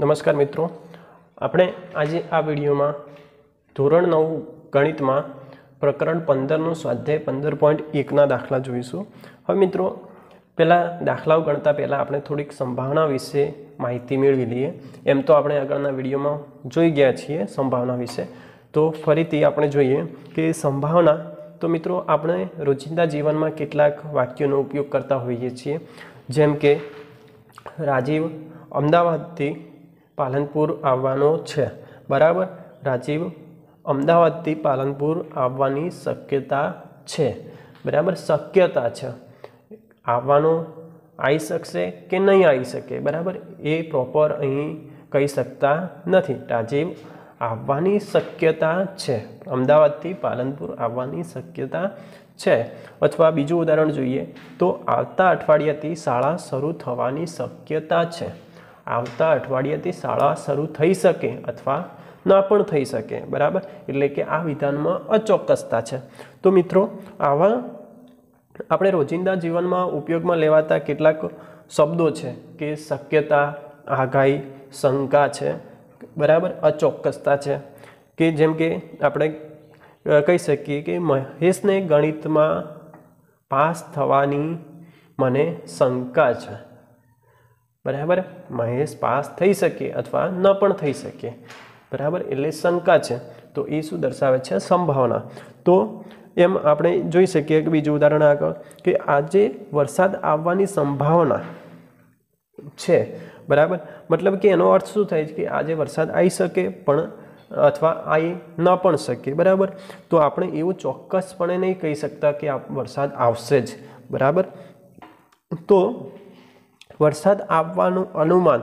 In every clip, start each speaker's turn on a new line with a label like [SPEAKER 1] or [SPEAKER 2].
[SPEAKER 1] નમસ્કાર મિત્રો. આપણે આજે આ વિડીયોમાં ધોરણ નવ ગણિતમાં પ્રકરણ પંદરનું સ્વાધ્યાય પંદર પોઈન્ટ એકના દાખલા જોઈશું. હવે મિત્રો, પહેલાં દાખલાઓ ગણતા પહેલાં આપણે થોડીક સંભાવના વિશે માહિતી મેળવી લઈએ. એમ તો આપણે આગળના વિડીયોમાં જોઈ ગયા છીએ સંભાવના વિશે. તો ફરીથી આપણે જોઈએ કે સંભાવના, તો મિત્રો આપણે રોજિંદા જીવનમાં કેટલાક વાક્યોનો ઉપયોગ કરતા હોઈએ છીએ. જેમ કે, રાજીવ અમદાવાદથી પાલનપુર આવવાનો છે. બરાબર? રાજીવ, અમદાવાદથી પાલનપુર આવવાની શક્યતા છે. બરાબર? શક્યતા છે. આવવાનો આવી શકશે કે નહીં આવી શકે? બરાબર? એ પ્રોપર અહીં કહી શકતા નથી. રાજીવ, આવવાની શક્યતા છે. અમદાવાદથી પાલનપુર આવવાની શક્યતા છે. અથવા બીજું ઉદાહરણ જોઈએ તો આવતા અઠવાડિયાથી શાળા શરૂ થવાની શક્યતા છે. આવતા અઠવાડિયાથી શાળા શરૂ થઈ શકે અથવા ના પણ થઈ શકે, બરાબર? એટલે કે આ વિધાનમાં અચોક્કસતા છે. તો મિત્રો, આવા આપણે રોજિંદા જીવનમાં ઉપયોગમાં લેવાતા કેટલાક શબ્દો છે કે શક્યતા આગાહી શંકા છે, બરાબર? અચોક્કસતા છે. કે જેમ કે આપણે કહી શકીએ કે મહેશને ગણિતમાં પાસ થવાની મને શંકા છે. બરાબર? મહેશ પાસ થઈ શકે અથવા ન પણ થઈ શકે. બરાબર? એટલે શંકા છે. તો એ શું દર્શાવે છે? સંભાવના. તો એમ આપણે જોઈ શકીએ કે બીજું ઉદાહરણ આગળ કે આજે વરસાદ આવવાની સંભાવના છે. બરાબર? મતલબ કે એનો અર્થ શું થાય છે કે આજે વરસાદ આવી શકે પણ અથવા આવી ન પણ શકે. બરાબર? તો આપણે એવું ચોક્કસપણે નહીં કહી શકતા કે આ વરસાદ આવશે જ. બરાબર? તો વરસાદ આવવાનું અનુમાન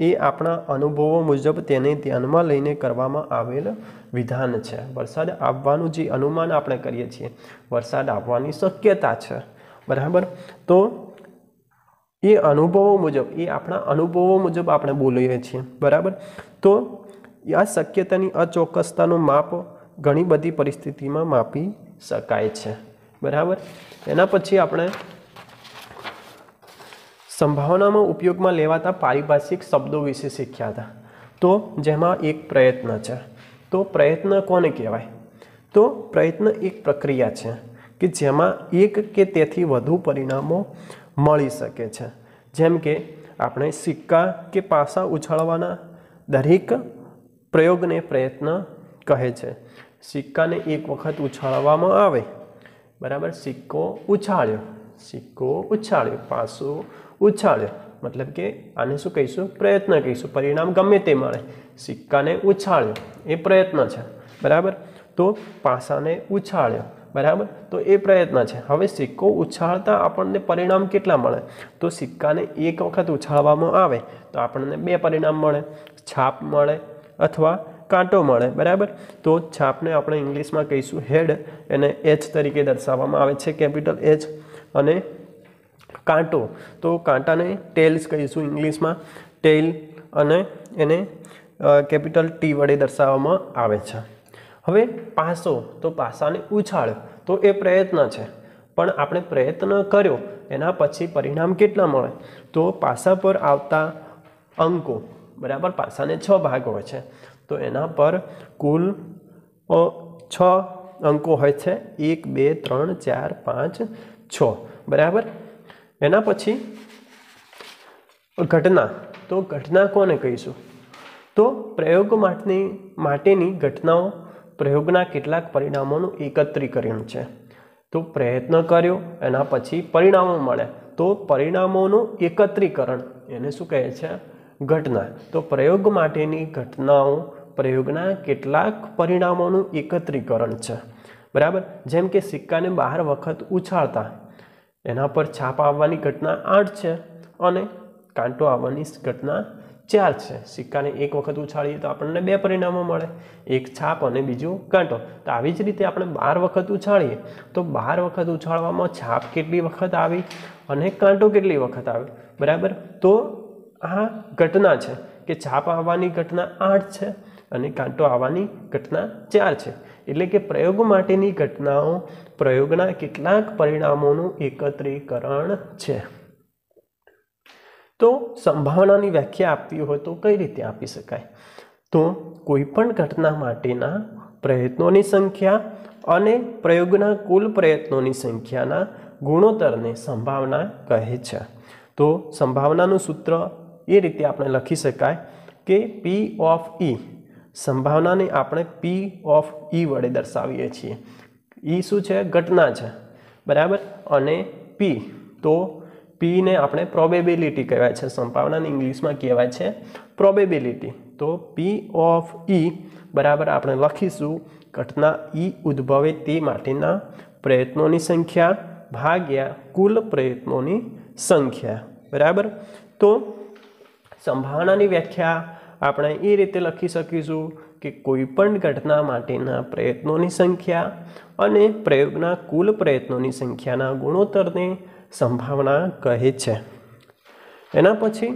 [SPEAKER 1] એ આપણા અનુભવો મુજબ તેને ધ્યાનમાં લઈને કરવામાં આવેલ વિધાન છે. વરસાદ આવવાનું જે અનુમાન આપણે કરીએ છીએ, વરસાદ આવવાની શક્યતા છે. બરાબર? તો એ અનુભવો મુજબ, એ આપણા અનુભવો મુજબ આપણે બોલીએ છીએ. બરાબર? તો આ શક્યતાની અચોક્કસતાનું માપ ઘણી બધી પરિસ્થિતિમાં માપી શકાય છે. બરાબર? એના પછી આપણે સંભાવનામાં ઉપયોગમાં લેવાતા પારિભાષિક શબ્દો વિશે શીખ્યા હતા. તો જેમાં એક પ્રયત્ન છે. તો પ્રયત્ન કોને કહેવાય? તો પ્રયત્ન એક પ્રક્રિયા છે કે જેમાં એક કે તેથી વધુ પરિણામો મળી શકે છે. જેમ કે આપણે સિક્કા કે પાસા ઉછાળવાના દરેક પ્રયોગને પ્રયત્ન કહે છે. સિક્કાને એક વખત ઉછાળવામાં આવે. બરાબર? સિક્કો ઉછાળ્યો. સિક્કો ઉછાળ્યો. પાસો ઉછાળ્યો મતલબ કે આને શું કહીશું? પ્રયત્ન કહીશું. પરિણામ ગમે તે મળે. સિક્કાને ઉછાળ્યો. એ પ્રયત્ન છે. બરાબર? તો પાસાને ઉછાળ્યો. બરાબર? તો એ પ્રયત્ન છે. હવે સિક્કો ઉછાળતા આપણને પરિણામ કેટલા મળે? તો સિક્કાને એક વખત ઉછાળવામાં આવે તો આપણને બે પરિણામ મળે. છાપ મળે અથવા કાંટો મળે. બરાબર? તો છાપને આપણે ઇંગ્લિશમાં કહીશું હેડ એને એચ તરીકે દર્શાવવામાં આવે છે. કેપિટલ એચ અને કાંટો. તો કાંટાને ટેલ્સ કહીશું ઇંગ્લિશમાં. ટેલ અને એને કેપિટલ ટી વડે દર્શાવવામાં આવે છે. હવે પાસો, તો પાસાને ઉછાળ. તો એ પ્રયત્ન છે. પણ આપણે પ્રયત્ન કર્યો. એના પછી પરિણામ કેટલા મળે? તો પાસા પર આવતા અંકો. બરાબર? પાસાને છ ભાગ હોય છે. તો એના પર કુલ છ અંકો હોય છે. એક, બે, ત્રણ, ચાર, પાંચ, છ. બરાબર? એના પછી ઘટના. તો ઘટના કોને કહીશું? તો પ્રયોગ માટેની માટેની ઘટનાઓ પ્રયોગના કેટલાક પરિણામોનું એકત્રીકરણ છે. તો પ્રયત્ન કર્યો, એના પછી પરિણામો મળ્યા તો પરિણામોનું એકત્રીકરણ, એને શું કહે છે? ઘટના. તો પ્રયોગ માટેની ઘટનાઓ પ્રયોગના કેટલાક પરિણામોનું એકત્રીકરણ છે. બરાબર? જેમ કે સિક્કાને બહાર વખત ઉછાળતા. એના પર છાપ આવવાની ઘટના આઠ છે અને કાંટો આવવાની ઘટના ચાર છે. સિક્કાને એક વખત ઉછાળીએ તો આપણને બે પરિણામો મળે. એક છાપ અને બીજું કાંટો. તો આવી જ રીતે આપણે બાર વખત ઉછાળીએ તો બાર વખત ઉછાળવામાં છાપ કેટલી વખત આવી અને કાંટો કેટલી વખત આવી? બરાબર? તો આ ઘટના છે કે છાપ આવવાની ઘટના આઠ છે અને કાંટો આવવાની ઘટના ચાર છે. એટલે કે પ્રયોગ માટેની ઘટનાઓ પ્રયોગના કેટલાક પરિણામોનું એકત્રીકરણ છે. તો સંભાવનાની વ્યાખ્યા આપવી હોય તો કઈ રીતે આપી શકાય? તો કોઈપણ ઘટના માટેના પ્રયત્નોની સંખ્યા અને પ્રયોગના કુલ પ્રયત્નોની સંખ્યાના ગુણોત્તરને સંભાવના કહે છે. તો સંભાવનાનું સૂત્ર એ રીતે આપણે લખી શકાય કે પી ઓફ ઈ સંભાવનાને આપણે પી ઓફ ઈ વડે દર્શાવીએ છીએ. ઈ શું છે? ઘટના છે. બરાબર? અને પી તો પીને આપણે પ્રોબેબિલિટી કહેવાય છે. સંભાવનાને ઇંગ્લિશમાં કહેવાય છે પ્રોબેબિલિટી તો પી ઓફ ઈ બરાબર, આપણે લખીશું ઘટના ઈ ઉદ્ભવે તે માટેના પ્રયત્નોની સંખ્યા ભાગ્યા કુલ પ્રયત્નોની સંખ્યા. બરાબર? તો સંભાવનાની વ્યાખ્યા આપણે એ રીતે લખી શકીશું કે કોઈપણ ઘટના માટેના પ્રયત્નોની સંખ્યા અને પ્રયોગના કુલ પ્રયત્નોની સંખ્યાના ગુણોત્તરને સંભાવના કહે છે. એના પછી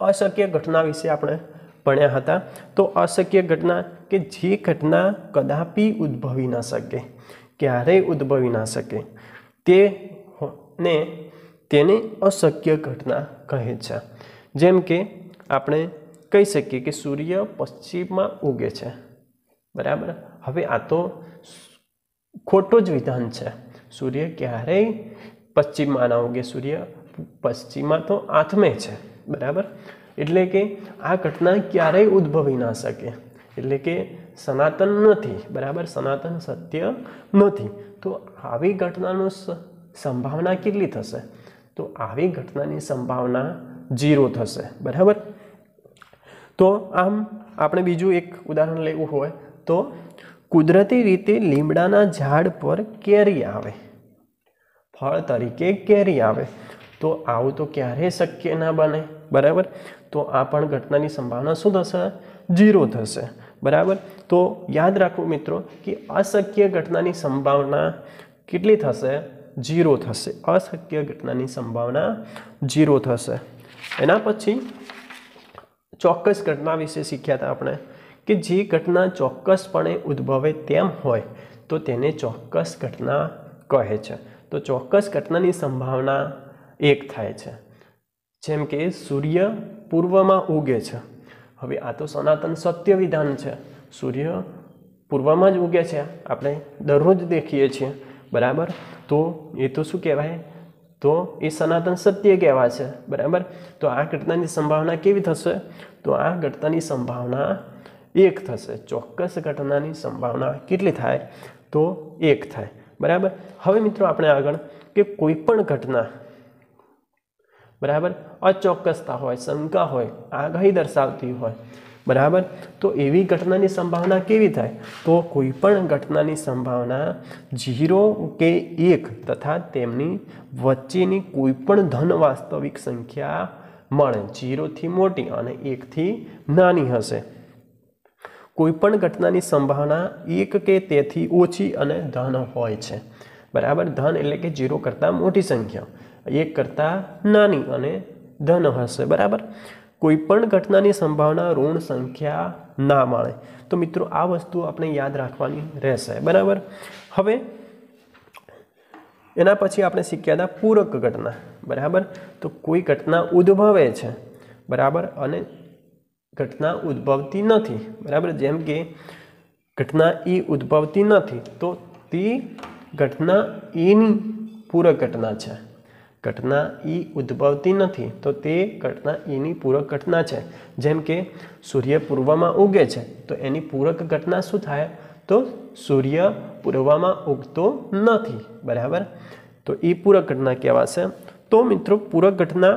[SPEAKER 1] અશક્ય ઘટના વિશે આપણે ભણ્યા હતા. તો અશક્ય ઘટના કે જે ઘટના કદાપી ઉદ્ભવી ન શકે ક્યારેય ઉદ્ભવી ના શકે, તે ને તેને અશક્ય ઘટના કહે છે. જેમ કે આપણે કહી શકીએ કે સૂર્ય પશ્ચિમમાં ઉગે છે. બરાબર? હવે આ તો ખોટો જ વિધાન છે. સૂર્ય ક્યારેય પશ્ચિમમાં ના ઉગે. સૂર્ય પશ્ચિમમાં તો આથમે છે. બરાબર? એટલે કે આ ઘટના ક્યારેય ઉદ્ભવી ના શકે. એટલે કે સનાતન નથી. બરાબર? સનાતન સત્ય નથી. તો આવી ઘટનાનું સંભાવના કેટલી થશે? તો આવી ઘટનાની સંભાવના ઝીરો થશે. બરાબર? તો આમ આપણે બીજું એક ઉદાહરણ લેવું હોય તો કુદરતી રીતે લીમડાના ઝાડ પર કેરી આવે. ફળ તરીકે કેરી આવે. તો આવું તો ક્યારેય શક્ય ના બને? બરાબર? તો આ પણ ઘટનાની સંભાવના શું થશે? ઝીરો થશે. બરાબર? તો યાદ રાખવું મિત્રો કે અશક્ય ઘટનાની સંભાવના કેટલી થશે? ઝીરો થશે. અશક્ય ઘટનાની સંભાવના ઝીરો થશે. એના પછી ચોક્કસ ઘટના વિશે શીખ્યા હતા આપણે, કે જે ઘટના ચોક્કસપણે ઉદ્ભવે તેમ હોય, તો તેને ચોક્કસ ઘટના કહે છે. તો ચોક્કસ ઘટનાની સંભાવના એક થાય છે. જેમ કે, સૂર્ય પૂર્વમાં ઉગે છે. હવે આ તો સનાતન સત્ય વિધાન છે. સૂર્ય પૂર્વમાં જ ઉગે છે. આપણે દરરોજ દેખીએ છીએ. બરાબર? તો એ તો શું કહેવાય? તો એ સનાતન સત્ય કહેવાય છે, બરાબર? તો આ ઘટનાની સંભાવના કેવી થશે? તો આ ઘટનાની સંભાવના એક થશે. ચોક્કસ ઘટનાની સંભાવના કેટલી થાય? તો એક થાય, બરાબર? હવે મિત્રો આપણે આગળ કે કોઈ પણ ઘટના, બરાબર? અચોક્કસતા હોય, શંકા હોય, આગાહી દર્શાવતી હોય બરાબર? તો એવી ઘટનાની સંભાવના કેવી થાય? તો કોઈ પણ ઘટનાની સંભાવના ઝીરો કે એક તથા તેમની વચ્ચેની કોઈ પણ ધન વાસ્તવિક સંખ્યા મળે. ઝીરોથી મોટી અને એકથી નાની હશે. કોઈ પણ ઘટનાની સંભાવના એક કે તેથી ઓછી અને ધન હોય છે. બરાબર? ધન એટલે કે ઝીરો કરતાં મોટી સંખ્યા. એક કરતાં નાની અને ધન હશે. બરાબર? કોઈ પણ ઘટનાની સંભાવના ઋણ સંખ્યા ના માણે. તો મિત્રો, આ વસ્તુ આપણે યાદ રાખવાની રહેશે. બરાબર? હવે એના પછી આપણે શીખ્યા હતા પૂરક ઘટના. બરાબર? તો કોઈ ઘટના ઉદ્ભવે છે, બરાબર? અને ઘટના ઉદ્ભવતી નથી, બરાબર? જેમ કે ઘટના એ ઉદ્ભવતી નથી, તો તે ઘટના એની પૂરક ઘટના છે. ઘટના એ ઉદ્ભવતી નથી, તો તે ઘટના એની પૂરક ઘટના છે. જેમ કે, સૂર્ય પૂર્વમાં ઉગે છે, તો એની પૂરક ઘટના શું થાય? તો સૂર્ય પૂર્વમાં ઉગતો નથી, બરાબર? તો એ પૂરક ઘટના કહેવાશે. તો મિત્રો, પૂરક ઘટના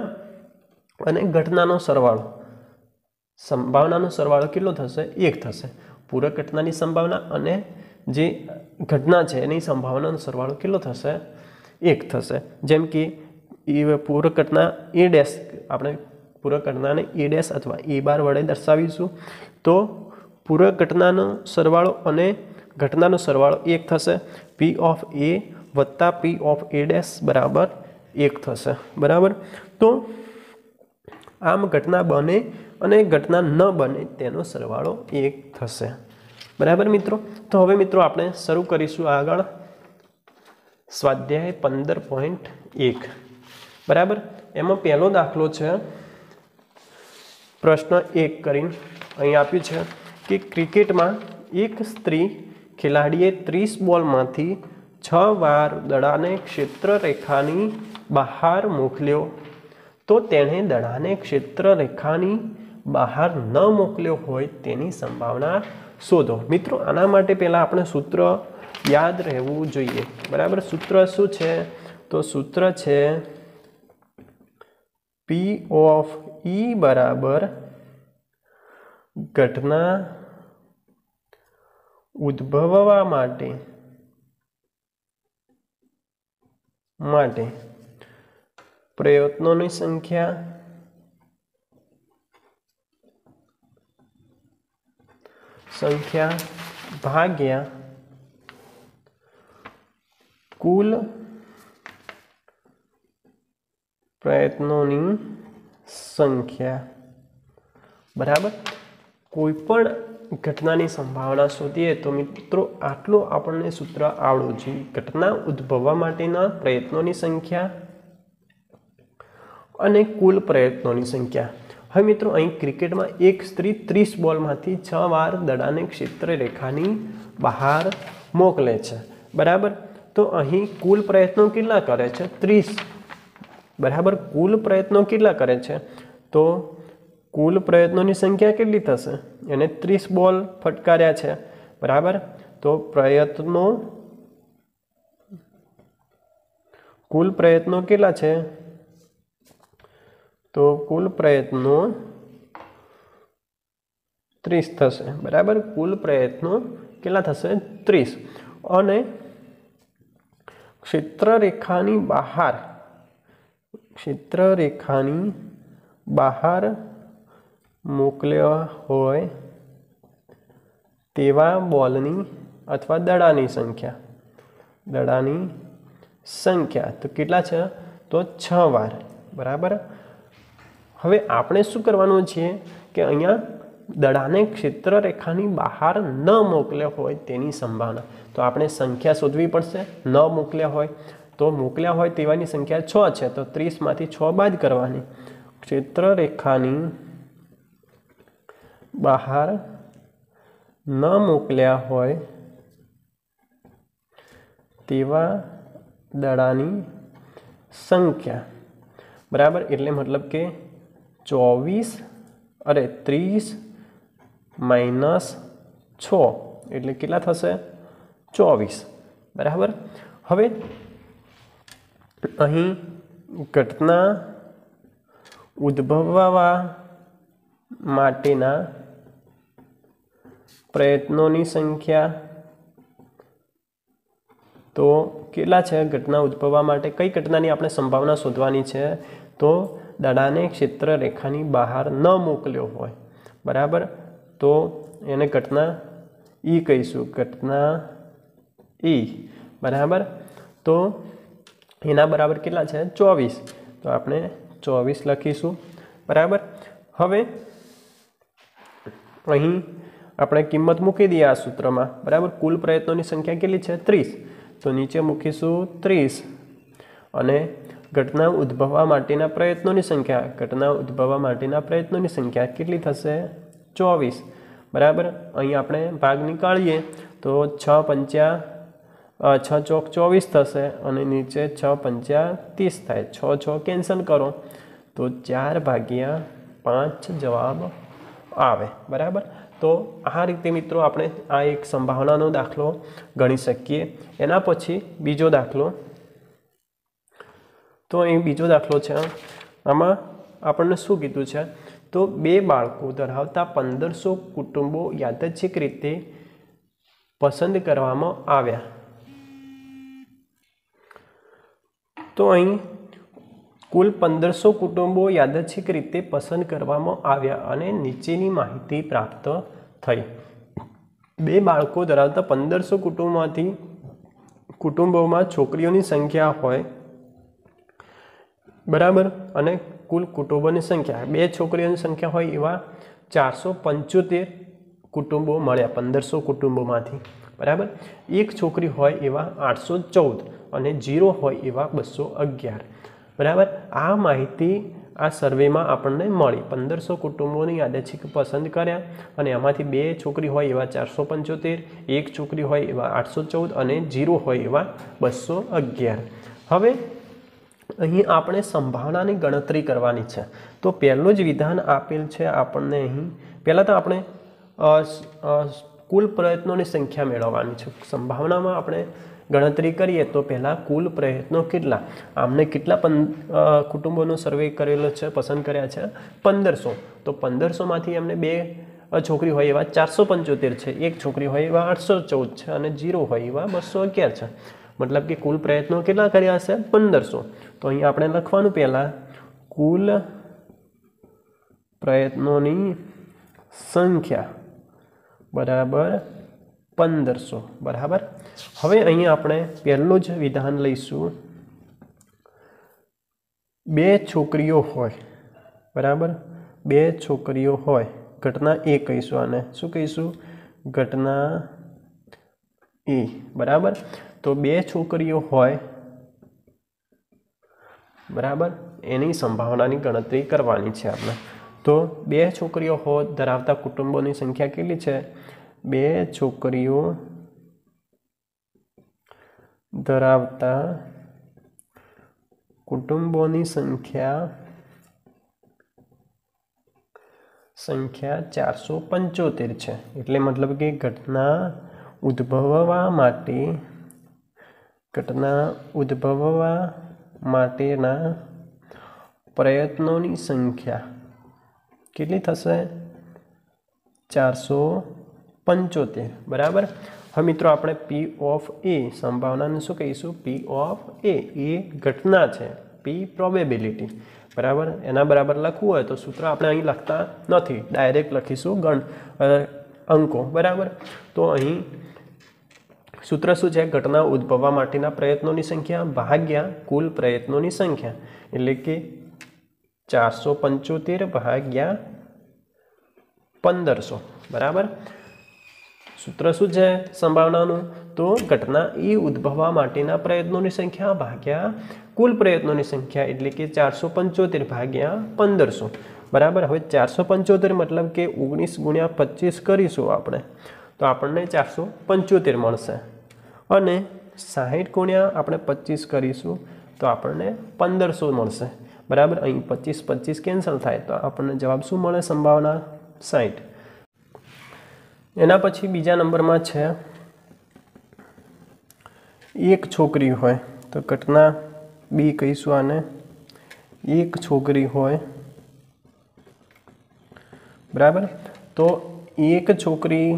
[SPEAKER 1] અને ઘટનાનો સરવાળો. સંભાવનાનો સરવાળો કેટલો થશે? એક થશે. પૂરક ઘટનાની સંભાવના અને જે ઘટના છે, એની સંભાવનાનો સરવાળો કેટલો થશે? એક થશે. જેમ કે એ પૂરક એ ડેશ આપણે પૂરક એ ડેશ અથવા એ બાર વડે દર્શાવીશું. તો પૂરક ઘટનાનો સરવાળો અને ઘટનાનો સરવાળો એક થશે. પી ઓફ એ વત્તા પી ઓફ એ ડેશ બરાબર એક થશે. બરાબર? તો આમ ઘટના બને અને ઘટના ન બને તેનો સરવાળો એક થશે. બરાબર મિત્રો? તો હવે મિત્રો આપણે શરૂ કરીશું આગળ. સ્વાધ્યાય પંદર પોઈન્ટ એક. બરાબર? એમાં પહેલો દાખલો છે, પ્રશ્ન એક કરીને અહીં આપ્યું છે કે ક્રિકેટમાં એક સ્ત્રી ખેલાડીએ ત્રીસ બોલમાંથી છ વાર દડાને ક્ષેત્ર રેખાની બહાર મોકલ્યો. તો તેણે દડાને ક્ષેત્ર રેખાની બહાર ન મોકલ્યો હોય તેની સંભાવના શોધો. મિત્રો, આના માટે પહેલાં આપણે સૂત્ર યાદ રહેવું જોઈએ. બરાબર? સૂત્ર શું છે? તો સૂત્ર છે પી ઓફ ઈ બરાબર ઘટના ઉદ્ભવવા માટે માટે પ્રયત્નોની સંખ્યા સંખ્યા ભાગ્યા કુલ પ્રયત્નોની સંખ્યા. બરાબર? કોઈ પણ ઘટનાની સંભાવના શોધીએ તો મિત્રો આટલું આપણને સૂત્ર આવડવું જોઈએ ઘટના ઉદ્ભવવા માટેના પ્રયત્નોની સંખ્યા અને કુલ પ્રયત્નોની સંખ્યા. હવે મિત્રો અહીં ક્રિકેટમાં એક સ્ત્રી ત્રીસ બોલમાંથી છ વાર દડાને ક્ષેત્ર રેખાની બહાર મોકલે છે. બરાબર? તો અહીં કુલ પ્રયત્નો કેટલા કરે છે? ત્રીસ. બરાબર? કુલ પ્રયત્નો કેટલા કરે છે? તો કુલ પ્રયત્નોની સંખ્યા કેટલી થશે? એને ત્રીસ બોલ ફટકાર્યા છે. બરાબર? તો પ્રયત્નો કુલ પ્રયત્નો કેટલા છે? તો કુલ પ્રયત્નો ત્રીસ થશે. બરાબર? કુલ પ્રયત્નો કેટલા થશે? ત્રીસ. અને ક્ષેત્રરેખાની બહાર ક્ષેત્રરેખાની બહાર મોકલ્યા હોય તેવા બોલની અથવા દડાની સંખ્યા. દડાની સંખ્યા. તો કેટલા છે? તો છ વાર. બરાબર? હવે આપણે શું કરવાનું છે કે અહીંયા દડાને ક્ષેત્રરેખાની બહાર ન મોકલ્યા હોય તેની સંભાવના. તો આપણે સંખ્યા શોધવી પડશે. ન મોકલ્યા હોય. તો મોકલ્યા હોય તેવાની સંખ્યા છ છે, તો ત્રીસમાંથી છ બાદ કરવાની. ક્ષેત્રરેખાની બહાર ન મોકલ્યા હોય તેવા દડાની સંખ્યા. બરાબર? એટલે મતલબ કે ચોવીસ અરે ત્રીસ માઇનસ છ. એટલે કેટલા થશે? ચોવીસ. બરાબર? હવે અહીં ઘટના ઉદ્ભવવા માટેના પ્રયત્નોની સંખ્યા તો કેટલા છે? ઘટના ઉદ્ભવવા માટે કઈ ઘટનાની આપણે સંભાવના શોધવાની છે? તો દડાને ક્ષેત્ર રેખાની બહાર ન મોકલ્યો હોય. બરાબર? તો એને ઘટના ઈ કહીશું. ઘટના ઈ. બરાબર? તો એના બરાબર કેટલા છે? ચોવીસ. તો આપણે ચોવીસ લખીશું. બરાબર? હવે અહીં આપણે કિંમત મૂકી દઈએ આ સૂત્રમાં. બરાબર? કુલ પ્રયત્નોની સંખ્યા કેટલી છે? ત્રીસ. તો નીચે મૂકીશું ત્રીસ. અને ઘટના ઉદ્ભવવા માટેના પ્રયત્નોની સંખ્યા. ઘટના ઉદ્ભવવા માટેના પ્રયત્નોની સંખ્યા કેટલી થશે? ચોવીસ. બરાબર? અહીં આપણે ભાગ નીકાળીએ. તો છ પંચ્યા છ ચોક ચોવીસ થશે અને નીચે છ પંચ્યા ત્રીસ થાય. છ છ કેન્સલ કરો. તો ચાર ભાગ્યા પાંચ જવાબ આવે. બરાબર? તો આ રીતે મિત્રો આપણે આ એક સંભાવનાનો દાખલો ગણી શકીએ. એના પછી બીજો દાખલો. તો અહીં બીજો દાખલો છે. આમાં આપણને શું કીધું છે? તો બે બાળકો ધરાવતા પંદરસો કુટુંબો યાદચ્છિક રીતે પસંદ કરવામાં આવ્યા. તો અહીં કુલ પંદરસો કુટુંબો યાદચ્છિક રીતે પસંદ કરવામાં આવ્યા અને નીચેની માહિતી પ્રાપ્ત થઈ. બે બાળકો ધરાવતા પંદરસો કુટુંબમાંથી કુટુંબોમાં છોકરીઓની સંખ્યા હોય, બરાબર, અને કુલ કુટુંબોની સંખ્યા. બે છોકરીઓની સંખ્યા હોય એવા ચારસો પંચોતેર કુટુંબો મળ્યા પંદરસો કુટુંબોમાંથી, બરાબર? એક છોકરી હોય એવા આઠસો ચૌદ. અને જીરો હોય એવા બસો અગિયાર. બરાબર? આ માહિતી આ સર્વેમાં આપણને મળી. પંદરસો કુટુંબોની યાદચ્છિક પસંદ કર્યા અને એમાંથી બે છોકરી હોય એવા ચારસો પંચોતેર, એક છોકરી હોય એવા આઠસો ચૌદ અને જીરો હોય એવા બસો અગિયાર. હવે અહીં આપણે સંભાવનાની ગણતરી કરવાની છે. તો પહેલું જ વિધાન આપેલ છે આપણને અહીં. પહેલાં તો આપણે કુલ પ્રયત્નોની સંખ્યા મેળવવાની છે. સંભાવનામાં આપણે ગણતરી કરીએ તો પહેલાં કુલ પ્રયત્નો કેટલા? આમને કેટલા પં કુટુંબોનો સર્વે કરેલો છે, પસંદ કર્યા છે? પંદરસો. તો પંદરસોમાંથી એમને બે છોકરી હોય એવા ચારસો પંચોતેર છે. એક છોકરી હોય એવા આઠસો ચૌદ છે અને જીરો હોય એવા બસો અગિયાર છે. મતલબ કે કુલ પ્રયત્નો કેટલા કર્યા હશે? પંદરસો. તો અહીં આપણે લખવાનું પહેલાં કુલ પ્રયત્નોની સંખ્યા. બરાબર પંદરસો, બરાબર? હવે અહીં આપણે પહેલું જ વિધાન લઈશું. બે છોકરીઓ હોય, બરાબર? બે છોકરીઓ હોય, ઘટના એ કહીશું આને. શું કહીશું? ઘટના એ, બરાબર? તો બે છોકરીઓ હોય, બરાબર? એની સંભાવનાની ગણતરી કરવાની છે આપણે. તો બે છોકરીઓ હો ધરાવતા કુટુંબોની સંખ્યા કેટલી છે? બે છોકરીઓ ધરાવતા કુટુંબોની સંખ્યા સંખ્યા ચારસો પંચોતેર છે. એટલે મતલબ કે ઘટના ઉદ્ભવવા માટે, ઘટના ઉદ્ભવવા માટેના પ્રયત્નોની સંખ્યા કેટલી થશે? ચારસો પંચોતેર. બરાબર? હવે મિત્રો આપણે પી ઓફ એ સંભાવનાને શું કહીશું? પી ઓફ એ એ ઘટના છે. પી પ્રોબેબિલિટી બરાબર? એના બરાબર લખવું હોય તો સૂત્ર આપણે અહીં લખતા નથી. ડાયરેક્ટ લખીશું ગણ અંકો. બરાબર? તો અહીં સૂત્ર શું છે? ઘટના ઉદ્ભવવા માટેના પ્રયત્નોની સંખ્યા, ભાગ્યા કુલ પ્રયત્નોની સંખ્યા. એટલે કે ચારસો પંચોતેર ભાગ્યા પંદરસો. બરાબર? સૂત્ર શું છે સંભાવનાનું? તો ઘટના એ ઉદ્ભવવા માટેના પ્રયત્નોની સંખ્યા ભાગ્યા કુલ પ્રયત્નોની સંખ્યા એટલે કે ચારસો પંચોતેર ભાગ્યા પંદરસો. બરાબર? હવે ચારસો પંચોતેર મતલબ કે ઓગણીસ ગુણ્યા પચીસ કરીશું આપણે. તો આપણને ચારસો પંચોતેર મળશે. અને સાહીઠ ગુણ્યા આપણે પચીસ કરીશું, તો આપણને પંદરસો મળશે. બરાબર? અહીં પચીસ પચીસ કેન્સલ થાય તો આપણને જવાબ શું મળે? સંભાવના સાઠ એના પછી બીજા નંબરમાં છે, એક છોકરી હોય તો ઘટના બી કહીશું આને. એક છોકરી હોય, બરાબર? તો એક છોકરી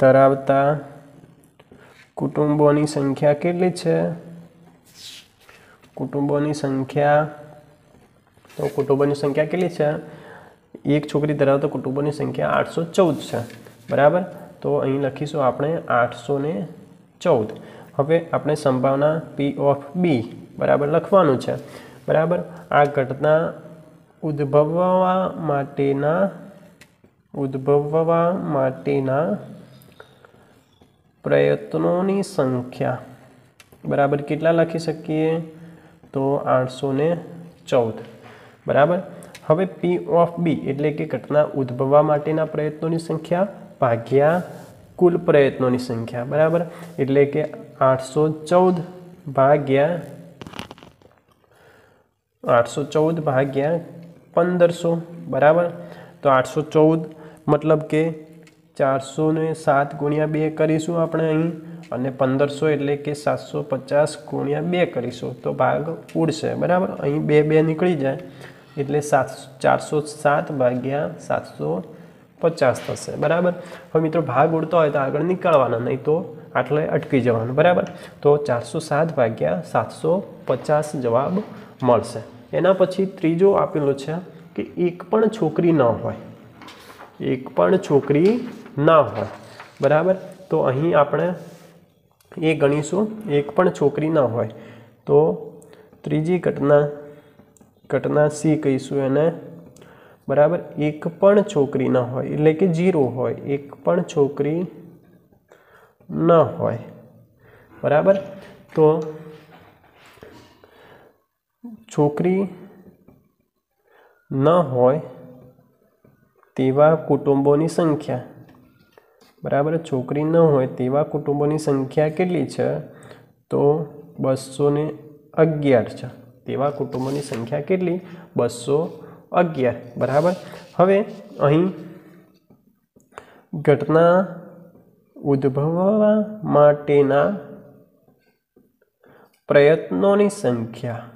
[SPEAKER 1] ધરાવતા કુટુંબોની સંખ્યા કેટલી છે? કુટુંબોની સંખ્યા, તો કુટુંબોની સંખ્યા કેટલી છે? એક છોકરી ધરાવતો કુટુંબોની સંખ્યા આઠસો ચૌદ છે. બરાબર? તો અહીં લખીશું આપણે આઠસો ચૌદ. હવે આપણે સંભાવના પી ઓફ બી બરાબર લખવાનું છે. બરાબર? આ ઘટના ઉદ્ભવવા માટેના ઉદ્ભવવા માટેના પ્રયત્નોની સંખ્યા. બરાબર? કેટલા લખી શકીએ? તો આઠસો ને ચૌદ. બરાબર? હવે પી ઓફ બી એટલે કે ઘટના ઉદ્ભવવા માટેના પ્રયત્નોની સંખ્યા ભાગ્યા કુલ પ્રયત્નોની સંખ્યા. બરાબર? એટલે કે આઠસો ચૌદ ભાગ્યા આઠસો ચૌદ ભાગ્યા પંદરસો. બરાબર? તો આઠસો ચૌદ મતલબ કે ચારસો ને સાત ગુણ્યા બે કરીશું આપણે અહીં અને પંદરસો એટલે કે સાતસો પચાસ ગુણ્યા બે કરીશું. તો ભાગ ઉડશે, બરાબર? અહીં બે બે નીકળી જાય, એટલે સાત, ચારસો સાત ભાગ્યા સાતસો પચાસ થશે, બરાબર? હવે મિત્રો ભાગ ઉડતો હોય તો આગળ નીકળવાના, નહીં તો આટલે અટકી જવાનું, બરાબર? તો ચારસો સાત ભાગ્યા સાતસો પચાસ જવાબ મળશે. એના પછી ત્રીજો આપેલો છે કે એક પણ છોકરી ન હોય, એક પણ છોકરી ના હોય. બરાબર? તો અહીં આપણે એ ગણીશું. એક પણ છોકરી ન હોય. તો ત્રીજી ઘટના ઘટના સી કહીશું એને. બરાબર? એક પણ છોકરી ન હોય. એટલે કે જીરો હોય. એક પણ છોકરી ન હોય. બરાબર? તો છોકરી ન હોય તેવા કુટુંબોની સંખ્યા. બરાબર? છોકરી ન હોય તેવા કુટુંબોની સંખ્યા કેટલી છે? તો બસો ને અગિયાર છે. તેવા કુટુંબોની સંખ્યા કેટલી? બસો અગિયાર. બરાબર? હવે અહીં ઘટના ઉદ્ભવવા માટેના પ્રયત્નોની સંખ્યા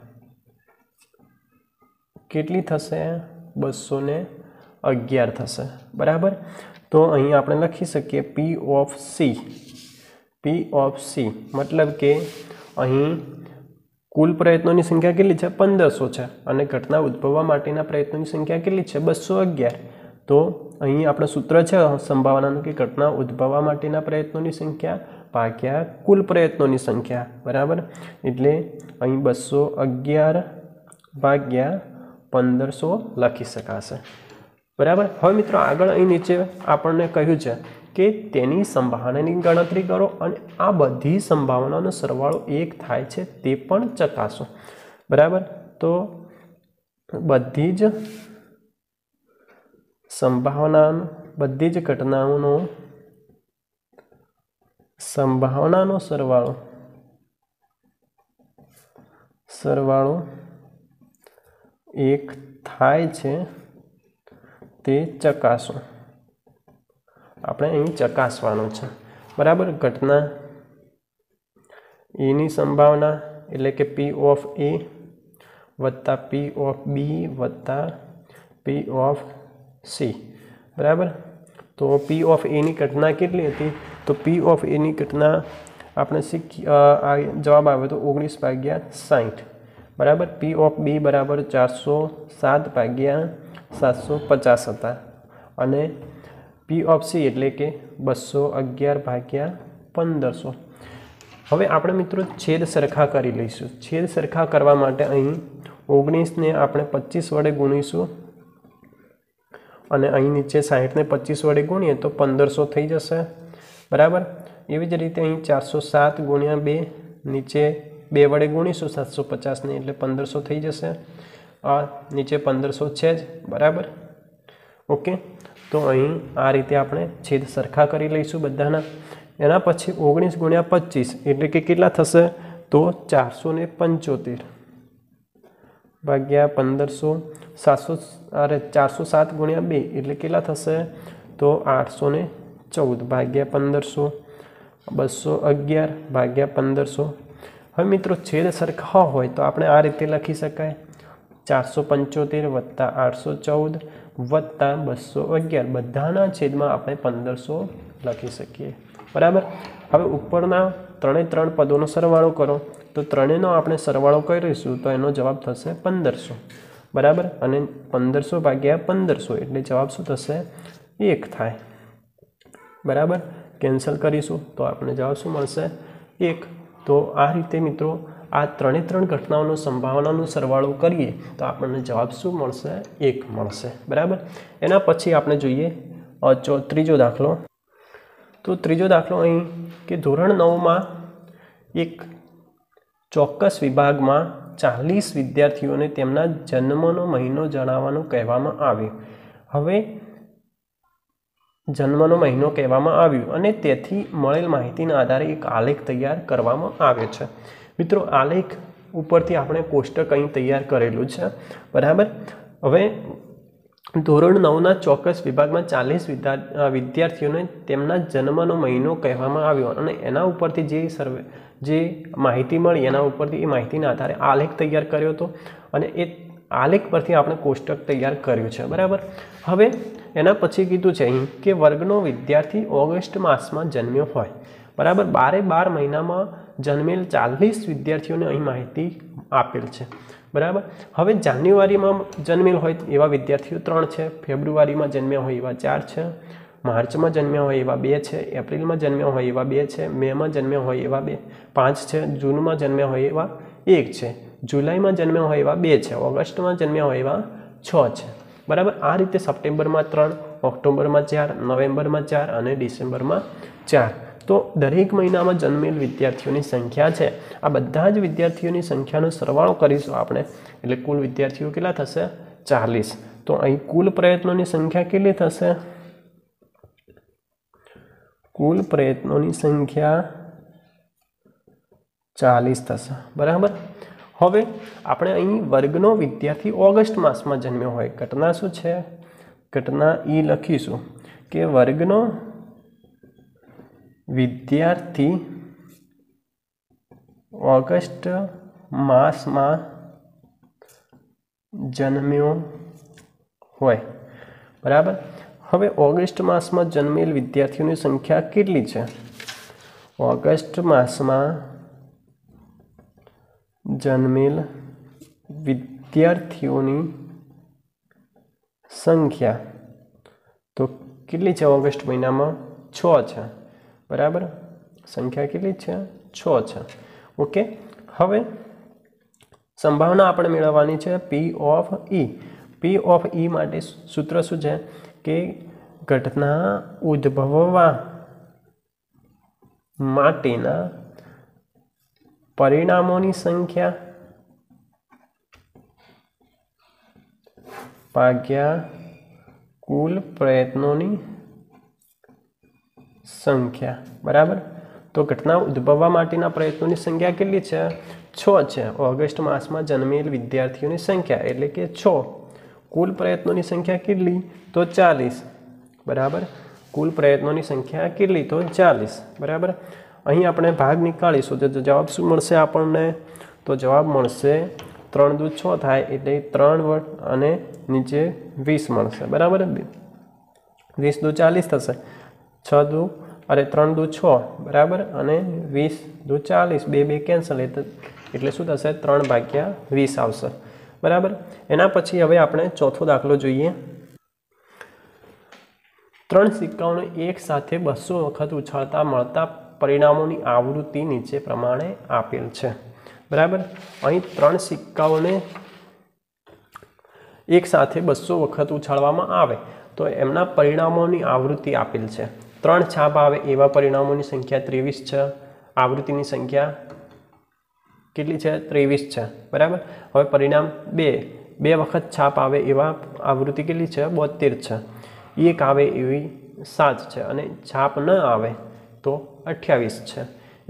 [SPEAKER 1] કેટલી થશે? બસો અગિયાર થશે. બરાબર? તો અહીં આપણે લખી શકીએ P of C P of C મતલબ કે અહીં કુલ પ્રયત્નોની સંખ્યા કેટલી છે? પંદરસો છે. અને ઘટના ઉદ્ભવવા માટેના પ્રયત્નોની સંખ્યા કેટલી છે? બસો અગિયાર. તો અહીં આપણે સૂત્ર છે સંભાવનાનું કે ઘટના ઉદ્ભવવા માટેના પ્રયત્નોની સંખ્યા ભાગ્યા કુલ પ્રયત્નોની સંખ્યા. બરાબર? એટલે અહીં બસો અગિયાર ભાગ્યા પંદરસો લખી શકાશે. બરાબર? હવે મિત્રો આગળ અહીં નીચે આપણને કહ્યું છે કે તેની સંભાવનાની ગણતરી કરો અને આ બધી સંભાવનાનો સરવાળો એક થાય છે તે પણ ચકાસો. બરાબર? તો બધી જ સંભાવના બધી જ ઘટનાઓનો સંભાવનાનો સરવાળો સરવાળો એક થાય છે તે ચકાસો. આપણે અહીં ચકાસવાનું છે. બરાબર? ઘટના એની સંભાવના એટલે કે પી ઓફ એ વત્તા પી ઓફ બી વત્તા પી ઓફ સી બરાબર? તો પી ઓફ એની ઘટના કેટલી હતી? તો પી ઓફ એની ઘટના આપણે શીખી જવાબ આવ્યો તો ઓગણીસ ભાગ્યા સાઠ બરાબર? પી ઓફ બી બરાબર ચારસો સાત ભાગ્યા સાતસો પચાસ હતા. અને પી ઓફ સી એટલે કે બસો અગિયાર ભાગ્યા પંદરસો. હવે આપણે મિત્રો છેદ સરખા કરી લઈશું. છેદ સરખા કરવા માટે અહીં ઓગણીસને આપણે પચીસ વડે ગુણીશું. અને અહીં નીચે સાહીઠને પચીસ વડે ગુણીએ તો પંદરસો થઈ જશે. બરાબર? એવી જ રીતે અહીં ચારસો સાત ગુણ્યા બે, નીચે બે વડે ગુણીશું. સાતસો પચાસને એટલે પંદરસો થઈ જશે. આ નીચે પંદરસો છે જ, બરાબર? ઓકે, તો અહીં આ રીતે આપણે છેદ સરખા કરી લઈશું બધાના. એના પછી ઓગણીસ ગુણ્યા પચીસ એટલે કે કેટલા થશે? તો ચારસો ને પંચોતેર ભાગ્યા પંદરસો સાતસો, અરે ચારસો સાત ગુણ્યા બે એટલે કેટલા થશે? તો આઠસો ને ચૌદ ભાગ્યા પંદરસો, બસો અગિયાર ભાગ્યા પંદરસો. હવે મિત્રો, છેદ સરખા હોય તો આપણે આ રીતે લખી શકાય. ચારસો પંચોતેર વત્તા આઠસો ચૌદ વત્તા બસો અગિયાર. બધાના છેદમાં આપણે પંદરસો લખી શકીએ. બરાબર? હવે ઉપરના ત્રણે ત્રણ પદોનો સરવાળો કરો. તો ત્રણેયનો આપણે સરવાળો કરીશું તો એનો જવાબ થશે પંદરસો. બરાબર? અને પંદરસો ભાગ્યા પંદરસો એટલે જવાબ શું થશે? એક થાય. બરાબર? કેન્સલ કરીશું તો આપણે જવાબ શું મળશે? એક. તો આ રીતે મિત્રો આ ત્રણે ત્રણ ઘટનાઓનો સંભાવનાનો સરવાળો કરીએ તો આપણને જવાબ શું મળશે? એક મળશે. બરાબર? એના પછી આપણે જોઈએ ચો ત્રીજો દાખલો. તો ત્રીજો દાખલો અહીં કે ધોરણ નવમાં એક ચોક્કસ વિભાગમાં ચાલીસ વિદ્યાર્થીઓને તેમના જન્મનો મહિનો જણાવવાનું કહેવામાં આવ્યું. હવે જન્મનો મહિનો કહેવામાં આવ્યું અને તેથી મળેલ માહિતીના આધારે એક આલેખ તૈયાર કરવામાં આવ્યો છે. મિત્રો આલેખ ઉપરથી આપણે કોષ્ટક અહીં તૈયાર કરેલું છે. બરાબર? હવે ધોરણ નવના ચોક્કસ વિભાગમાં ચાલીસ વિદ્યાર્થીઓને તેમના જન્મનો મહિનો કહેવામાં આવ્યો અને એના ઉપરથી જે સર્વે, જે માહિતી મળી એના ઉપરથી એ માહિતીના આધારે આલેખ તૈયાર કર્યો હતો અને એ આલેખ પરથી આપણે કોષ્ટક તૈયાર કર્યું છે. બરાબર? હવે એના પછી કીધું છે અહીં કે વર્ગનો વિદ્યાર્થી ઓગસ્ટ માસમાં જન્મ્યો હોય. બરાબર બારે બાર મહિનામાં જન્મેલ ચાલીસ વિદ્યાર્થીઓને અહીં માહિતી આપેલ છે. બરાબર? હવે જાન્યુઆરીમાં જન્મેલ હોય એવા વિદ્યાર્થીઓ ત્રણ છે. ફેબ્રુઆરીમાં જન્મ્યા હોય એવા ચાર છે. માર્ચમાં જન્મ્યા હોય એવા બે છે. એપ્રિલમાં જન્મ્યા હોય એવા બે છે. મેમાં જન્મ્યા હોય એવા બે, પાંચ છે. જૂનમાં જન્મ્યા હોય એવા એક છે. જુલાઈમાં જન્મ્યા હોય એવા બે છે. ઓગસ્ટમાં જન્મ્યા હોય એવા છ છે. બરાબર? આ રીતે સપ્ટેમ્બરમાં ત્રણ, ઓક્ટોબરમાં ચાર, નવેમ્બરમાં ચાર અને ડિસેમ્બરમાં ચાર. તો દરેક મહિનામાં જન્મેલ વિદ્યાર્થીઓની સંખ્યા છે. આ બધા જ વિદ્યાર્થીઓની સંખ્યાનો સરવાળો કરીશું આપણે. એટલે કુલ વિદ્યાર્થીઓ કેટલા થશે? ચાલીસ. તો અહીં કુલ પ્રયત્નોની સંખ્યા કેટલી થશે? કુલ પ્રયત્નોની સંખ્યા ચાલીસ થશે. બરાબર? હવે આપણે અહીં વર્ગનો વિદ્યાર્થી ઓગસ્ટ માસમાં જન્મ્યો હોય. ઘટના શું છે? ઘટના એ લખીશું કે વર્ગનો વિદ્યાર્થી ઓગસ્ટ માસમાં જન્મ્યો હોય. બરાબર? હવે ઓગસ્ટ માસમાં જન્મેલ વિદ્યાર્થીઓની સંખ્યા કેટલી છે? ઓગસ્ટ માસમાં જન્મેલ વિદ્યાર્થીઓની સંખ્યા તો કેટલી છે ઓગસ્ટ મહિનામાં? છ છે. બરાબર? સંખ્યા કેટલી છે? છ છે. ઓકે. હવે સંભાવના આપણે મેળવવાની છે પી ઓફ ઈ પી ઓફ ઈ માટે સૂત્ર શું છે? કે ઘટના ઉદ્ભવવા માટેના પરિણામોની સંખ્યા ભાગ્યા કુલ પ્રયત્નોની સંખ્યા, બરાબર? તો ઘટના ઉદ્ભવવા માટેના પ્રયત્નોની સંખ્યા કેટલી છે? છ છે. ઓગસ્ટ માસમાં જન્મેલ વિદ્યાર્થીઓની સંખ્યા, એટલે કે છ. કુલ પ્રયત્નોની સંખ્યા કેટલી? તો ચાલીસ. બરાબર? કુલ પ્રયત્નોની સંખ્યા કેટલી? તો ચાલીસ. બરાબર? અહીં આપણે ભાગ નીકાળીશું. તો જવાબ શું મળશે આપણને? તો જવાબ મળશે ત્રણ દુ છ થાય, એટલે ત્રણ વર્ષ અને નીચે વીસ મળશે. બરાબર? વીસ દુ ચાલીસ થશે. છ દુ અરે ત્રણ દુ છ, બરાબર? અને વીસ દુ ચાલીસ, બે બે કેન્સલ એટલે શું થશે? ત્રણ ભાગ્યા વીસ આવશે. બરાબર? એના પછી હવે આપણે ચોથો દાખલો જોઈએ. ત્રણ સિક્કાઓને એક સાથે બસો વખત ઉછાળતા મળતા પરિણામોની આવૃત્તિ નીચે પ્રમાણે આપેલ છે. બરાબર? અહીં ત્રણ સિક્કાઓને એક સાથે બસો વખત ઉછાળવામાં આવે તો એમના પરિણામોની આવૃત્તિ આપેલ છે. ત્રણ છાપ આવે એવા પરિણામોની સંખ્યા ત્રેવીસ છે. આવૃત્તિની સંખ્યા કેટલી છે? ત્રેવીસ છે. બરાબર? હવે પરિણામ બે. બે વખત છાપ આવે એવા આવૃત્તિ કેટલી છે? બોતેર છે. એક આવે એવી સાત છે અને છાપ ન આવે તો અઠ્યાવીસ છે.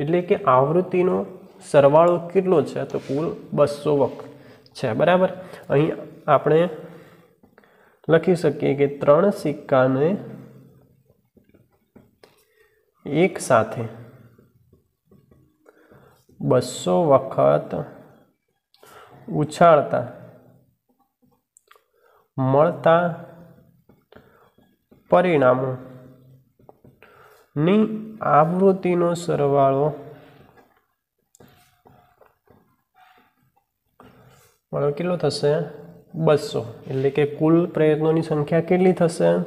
[SPEAKER 1] એટલે કે આવૃત્તિનો સરવાળો કેટલો છે? તો કુલ બસો વખત છે. બરાબર? અહીં આપણે લખી શકીએ કે ત્રણ સિક્કાને એક સાથે. બસો વખત ઉછાળતા. મળતા પરિણામોની આવૃત્તિનો સરવાળો. મળો કેટલો થશે? બસો. એટલે કે કુલ પ્રયત્નોની સંખ્યા કેટલી થશે?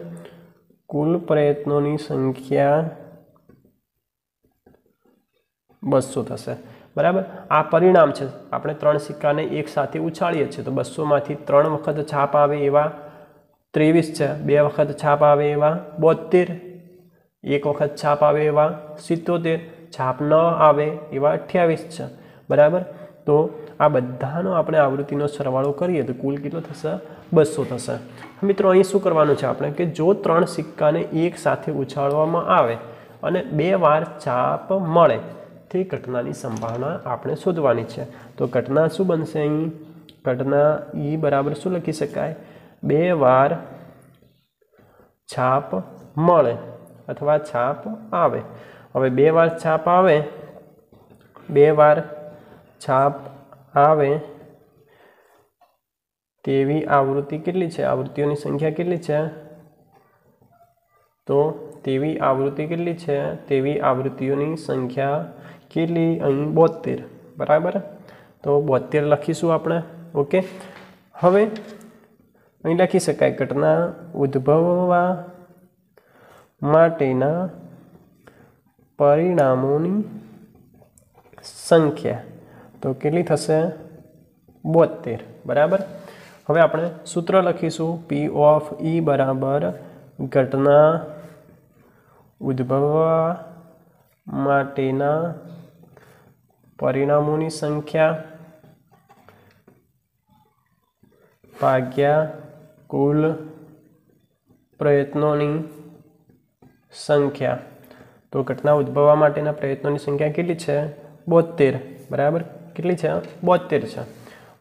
[SPEAKER 1] કુલ પ્રયત્નોની સંખ્યા બસો થશે. બરાબર? આ પરિણામ છે. આપણે ત્રણ સિક્કાને એક સાથે ઉછાળીએ છીએ. તો બસોમાંથી ત્રણ વખત છાપ આવે એવા ત્રેવીસ છે. બે વખત છાપ આવે એવા બોતેર એક વખત છાપ આવે એવા સિત્તોતેર. છાપ ન આવે એવા અઠ્યાવીસ છે. બરાબર? તો આ બધાનો આપણે આવૃત્તિનો સરવાળો કરીએ તો કુલ કેટલો થશે? બસો થશે. મિત્રો, અહીં શું કરવાનું છે આપણે? કે જો ત્રણ સિક્કાને એક સાથે ઉછાળવામાં આવે અને બે વાર છાપ મળે તે ઘટનાની સંભાવના આપણે શોધવાની છે. તો ઘટના શું બનશે અહીં? ઘટના ઈ બરાબર શું લખી શકાય? બે વાર છાપ મળે અથવા છાપ આવે. હવે બે વાર છાપ આવે, બે વાર છાપ આવે તેવી આવૃત્તિ કેટલી છે? આવૃત્તિઓની સંખ્યા કેટલી છે? તો તેવી આવૃત્તિ કેટલી છે? તેવી આવૃત્તિઓની સંખ્યા કેટલી અહીં બોતેર બરાબર? તો બોતેર લખીશું આપણે, ઓકે? હવે અહીં લખી શકાય ઘટના ઉદ્ભવવા માટેના પરિણામોની સંખ્યા. તો કેટલી થશે? બોતેર બરાબર? હવે આપણે સૂત્ર લખીશું પી ઓફ ઈ બરાબર ઘટના ઉદ્ભવવા માટેના પરિણામોની સંખ્યા, ભાગ્યા, કુલ પ્રયત્નોની સંખ્યા. તો ઘટના ઉદ્ભવવા માટેના પ્રયત્નોની સંખ્યા કેટલી છે? બોતેર બરાબર? કેટલી છે? બોતેર છે.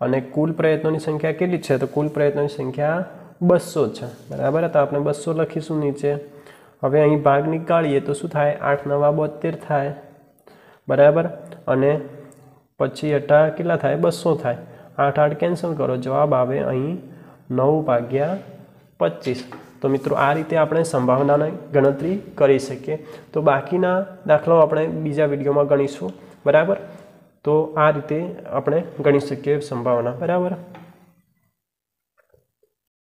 [SPEAKER 1] અને કુલ પ્રયત્નોની સંખ્યા કેટલી છે? તો કુલ પ્રયત્નોની સંખ્યા બસો છે. બરાબર? તો આપણે બસો લખીશું નીચે. હવે અહીં ભાગ નીકાળીએ તો શું થાય? આઠ નવા બોતેર થાય. બરાબર? અને પછી અઢા કેટલા થાય? બસો થાય. આઠ આઠ કેન્સલ કરો. જવાબ આવે અહીં નવ ભાગ્યા પચીસ. તો મિત્રો, આ રીતે આપણે સંભાવનાની ગણતરી કરી શકીએ. તો બાકીના દાખલાઓ આપણે બીજા વિડીયોમાં ગણીશું. બરાબર? તો આ રીતે આપણે ગણી શકીએ સંભાવના. બરાબર?